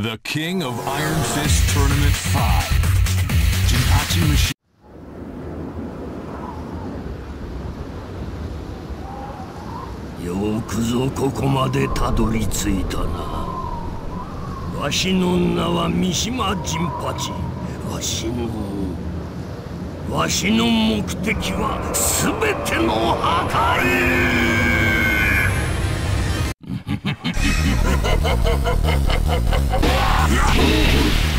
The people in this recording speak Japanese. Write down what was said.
The King of Iron Fist Tournament 5. Jinpachi Machine. よくぞここまでたどり着いたなわしの名は三島陣八わしのわしの目的は全ての果 Yeah!